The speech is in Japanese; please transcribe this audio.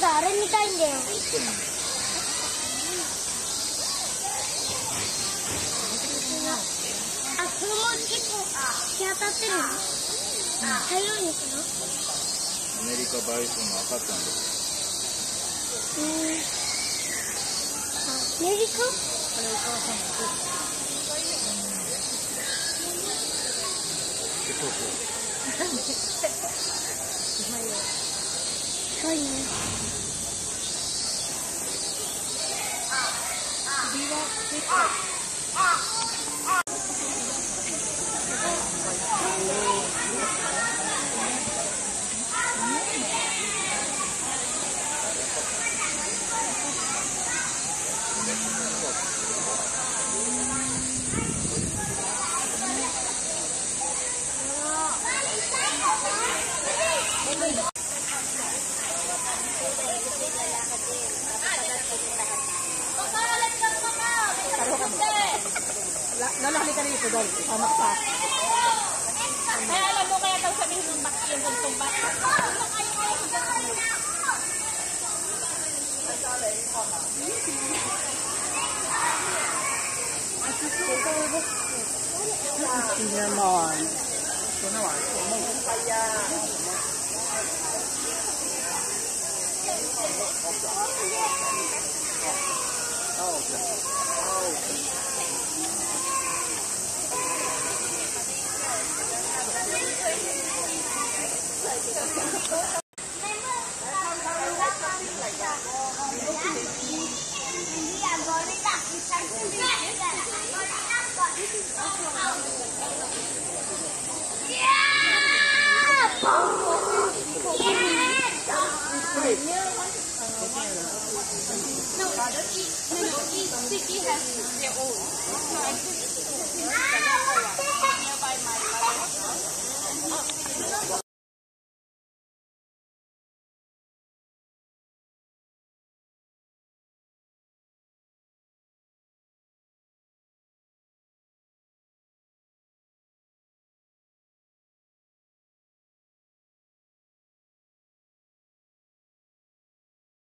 違う、あれ見たいんだよ。あ、これも結構日当たってるの太陽肉のアメリカバイソンの赤ちゃんです。うん。あ、アメリカ？そうそう。すごいね。 Lalaki ka rito, Dol. Anak pa. Kaya alam mo kaya daw sabihin ng bakit yung tumba. Naman. Ito naman. Kaya. Oh, yeah. No, it's sticky. No, it's sticky has their own. No, I couldn't.